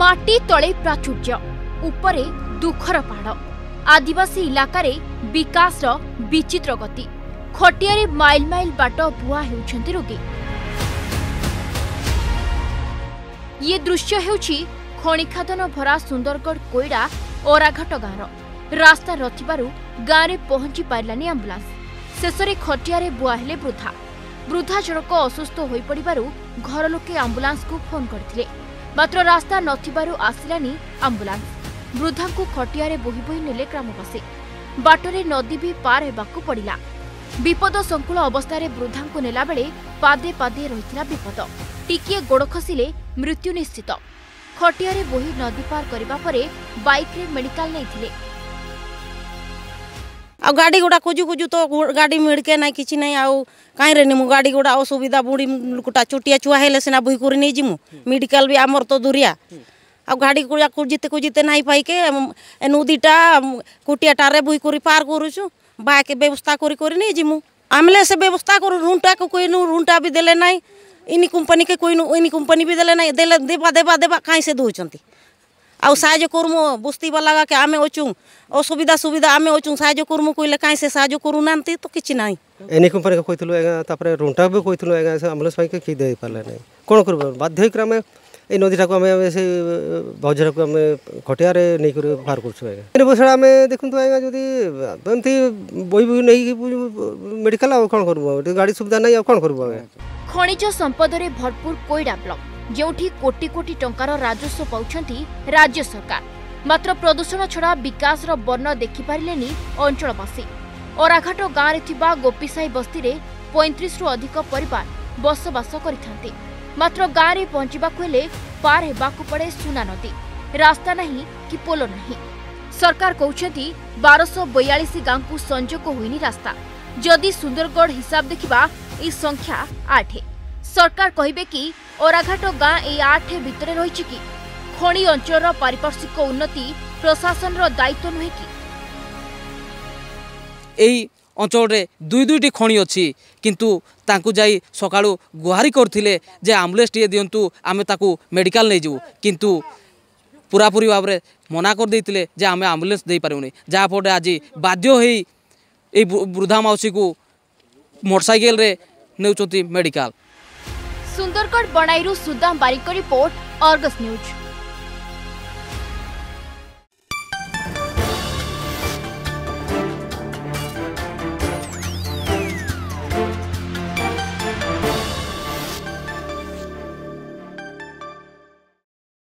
माटी तले प्राचुर्य दुखर पहाड़ आदिवासी इलाक विकास विचित्र गति खटारे माइल माइल बाट भुआ हो रोगी ये दृश्य होनिखादन भरा सुंदरगढ़ कोईडा ओराघट गांव रास्ता नाँ में पहुंची पारानी आंबुलांस शेषे खटारे बुआ हेले वृद्धा वृद्धा जनक असुस्थ हो पड़ घर लोके आंबुलांस को फोन करते ମାତ୍ର ରାସ୍ତା ନଥିବାରୁ ଆସିଲାନି ଆମ୍ବୁଲାନ୍ସ ବୃଦ୍ଧାଙ୍କୁ ଖଟିଆରେ ବୋହି ବୋହି ନେଲେ ଗ୍ରାମବାସୀ ବାଟରେ ନଦୀ ବି ପାର ହେବାକୁ ପଡ଼ିଲା ବିପଦ ସଂକୁଳ ଅବସ୍ଥାରେ ବୃଦ୍ଧାଙ୍କୁ ନେଲାବେଳେ ପାଦେ ପାଦେ ରହିଥିଲା ବିପଦ ଟିକିଏ ଗୋଡ଼ ଖସିଲେ ମୃତ୍ୟୁ ନିଶ୍ଚିତ ଖଟିଆରେ ବୋହି ନଦୀ ପାର କରିବା ପରେ ବାଇକ୍ରେ ମେଡିକାଲ ନେଇଥିଲେ आ गाड़ी गुड़ा खोजू खोजू तो गाड़ी मिड़के ना कि ना आउ कहीं रे मु गाड़ी गुड़ा असुविधा बुढ़ी लुकटा चोटिया छुआ है सीना बुक नहीं जीमु मेडिकल भी आमर तो दूरिया आ गाड़ी गुड़ा खोजते खोजते नाई पाइके नदीटा कोटियाटारे बुक पार कर बाइक व्यवस्था करें जीमु आमले से व्यवस्था कर रुंटा को कोई रुंटा भी दे ना इन कंपनी के कोई इन कंपनी भी देने देवा देवा देवा कहीं से दूसरी ଆଉ ସାହାଯ୍ୟ କରୁମୁ ବସ୍ତି ବାଲାକେ ଆମେ ଅଛୁ ଅସୁବିଧା ସୁବିଧା ଆମେ ଅଛୁ ସାହାଯ୍ୟ କରୁମୁ କହିଲେ କାହିଁ ସେ ସାହାଯ୍ୟ କରୁନାହାନ୍ତି ତ କିଛି ନାହିଁ ଏନି କମ୍ପାନୀକୁ କହିଥିଲୁ ଆଜ୍ଞା ତାପରେ ରୁଣ୍ଟା ବି କହିଥିଲୁ ଆଜ୍ଞା ସେ ଆମ୍ବୁଲାନ୍ସ ପାଇଁ କେହି ଦେଇପାରିଲେ ନାହିଁ କ'ଣ କରିବୁ ବାଧ୍ୟ ହେଇକରି ଆମେ এই নদীটাকে আমি আমি সেই ভজরাকে আমি ঘটিয়ারে নেই করে পার করছু আজ্ঞা এর বছর আমি দেখুন তো আজ্ঞা যদি এমনি বই বই নেই মেডিকাল আর কোণ করবো গাড়ি সুবিধা নাই আর কোণ করবো আজ্ঞা খনিজ সম্পদরে ভরপুর কইরা ব্লক ଯେଉଁଠି କୋଟି କୋଟି ଟଙ୍କାର ରାଜସ୍ୱ ପାଉଛନ୍ତି ରାଜ୍ୟ ସରକାର ମାତ୍ର ପ୍ରଦୂଷଣ ଛଡ଼ା ବିକାଶର ବର୍ଣ୍ଣ ଦେଖିପାରିଲେନି ଅଞ୍ଚଳବାସୀ ଅରାଘାଟ ଗାଁରେ ଥିବା ଗୋପୀସାହି ବସ୍ତିରେ ପଇଁତିରିଶରୁ ଅଧିକ ପରିବାର ବସବାସ କରିଥାନ୍ତି ମାତ୍ର ଗାଁରେ ପହଞ୍ଚିବାକୁ ହେଲେ ପାର ହେବାକୁ ପଡ଼େ ସୁନା ନଦୀ ରାସ୍ତା ନାହିଁ କି ପୋଲ ନାହିଁ ସରକାର କହୁଛନ୍ତି ବାରଶହ ବୟାଳିଶ ଗାଁକୁ ସଂଯୋଗ ହୋଇନି ରାସ୍ତା ଯଦି ସୁନ୍ଦରଗଡ଼ ହିସାବ ଦେଖିବା ଏହି ସଂଖ୍ୟା ଆଠ সরকার কহবে কি ওরাঘাট গাঁ এই আঠ ভিতরে রয়েছে কি খনি অঞ্চলর পারিপার্শ্বিক উন্নতি প্রশাসনর দায়িত্ব নুহে কি এই অঞ্চলের দুই দুইটি খনি অছি কিন্তু তাঁকু যাই সকালু গুহারি করলে যে আম্বুলেন্সটিয়ে দিও আমি তাকে মেডিকাল নিয়ে যাবু কিন্তু পুরাপুরি ভাবে মনা করে যে আমি আম্বুলেন্স দিয়েপারুনি যা ফলে আজ বাধ্য হয়ে এই বৃদ্ধা মাউসীকে মোটরসাইকেলের নেওয়া মেডিকাল સુંદરગઢ બણાયરું સુદામ બારીકો રિપોર્ટ ઓર્ગસ ન્યૂઝ